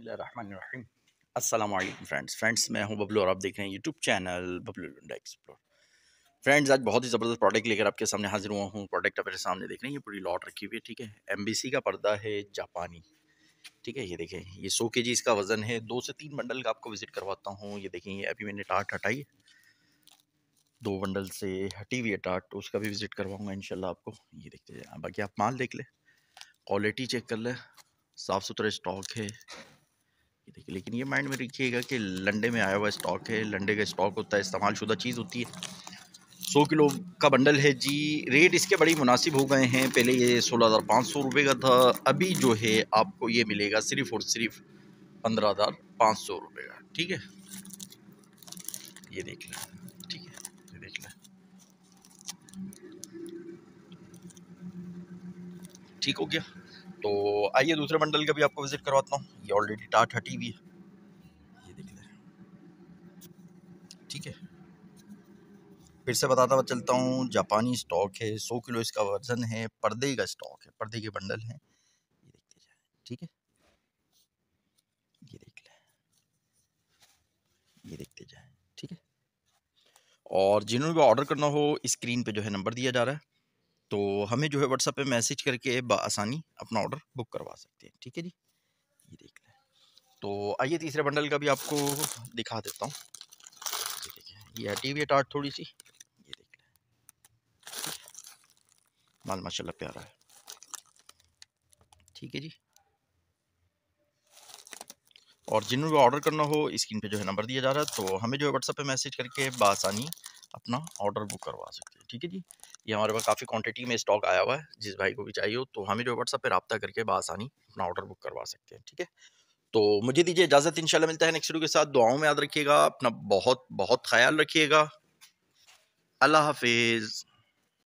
बसमीम अस्सलाम वालेकुम फ्रेंड्स। फ्रेंड्स, मैं हूँ बबलू और आप देख रहे हैं YouTube channel Bablu Lunda explore. Friends, आज बहुत ही ज़बरदस्त प्रोडक्ट लेकर आपके सामने हाजिर हुआ हूँ। प्रोडक्ट मेरे सामने देख रहे हैं, ये पूरी लॉट रखी हुई है, ठीक है? एमबीसी का पर्दा है जापानी, ठीक है? ये देखें, ये सौ के जी इसका वज़न है। दो से तीन बंडल का आपको विज़िट करवाता हूँ। ये देखें, ये अभी मैंने टाट हटाई। दो बंडल से हटी हुई है टाट तो उसका भी विज़िट करवाऊँगा इन आपको। ये देखते बाकी आप माल देख लें क्वालिटी चेक कर लें साफ़ सुथरा स्टॉक है। ये देखिए, लेकिन ये माइंड में रखिएगा कि लंडे में आया हुआ स्टॉक है, लंडे का स्टॉक होता है इस्तेमाल शुदा चीज़ होती है। सौ किलो का बंडल है जी, रेट इसके बड़ी मुनासिब हो गए हैं। पहले ये सोलह हज़ार पाँच सौ रुपये का था, अभी जो है आपको ये मिलेगा सिर्फ़ और सिर्फ़ पंद्रह हज़ार पाँच सौ रुपये का, ठीक है? ये देख लें, ठीक है, ये देख लें। ठीक हो गया? तो आइए दूसरे बंडल का भी आपको विज़िट करवाता हूँ। ये ऑलरेडी टाट हटी हुई है। ये देख लें ठीक है। फिर से बताता हुआ चलता हूँ। जापानी स्टॉक है, सौ किलो इसका वज़न है, पर्दे का स्टॉक है, पर्दे के बंडल हैं। ये देखते जाए। ठीक है। ये देख लें। ये देखते जाए। ठीक है। और जिन्होंने भी ऑर्डर करना हो स्क्रीन पे जो है नंबर दिया जा रहा है। तो हमें जो है व्हाट्सएप पे मैसेज करके बसानी अपना ऑर्डर बुक करवा सकते हैं। ठीक है जी? ये देख लें। तो आइए तीसरे बंडल का भी आपको दिखा देता हूँ। ये हटी हुई टाट थोड़ी सी। ये देख लें। माल माशाल्लाह प्यारा है। ठीक है जी? और जिन्होंने ऑर्डर करना हो स्क्रीन पे जो है नंबर दिया जा रहा है तो हमें जो है व्हाट्सएप पे मैसेज करके बसानी अपना ऑर्डर बुक करवा सकते हैं। ठीक है जी? ये हमारे पास काफ़ी क्वांटिटी में स्टॉक आया हुआ है। जिस भाई को भी चाहिए हो तो हमें जो व्हाट्सअप पर रबा करके बसानी अपना ऑर्डर बुक करवा सकते हैं। ठीक है? तो मुझे दीजिए इजाज़त, इंशाल्लाह मिलता है नेक्स्ट वीडियो के साथ। दुआओं में याद रखिएगा, अपना बहुत बहुत ख्याल रखिएगा। अल्लाह हाफिज़।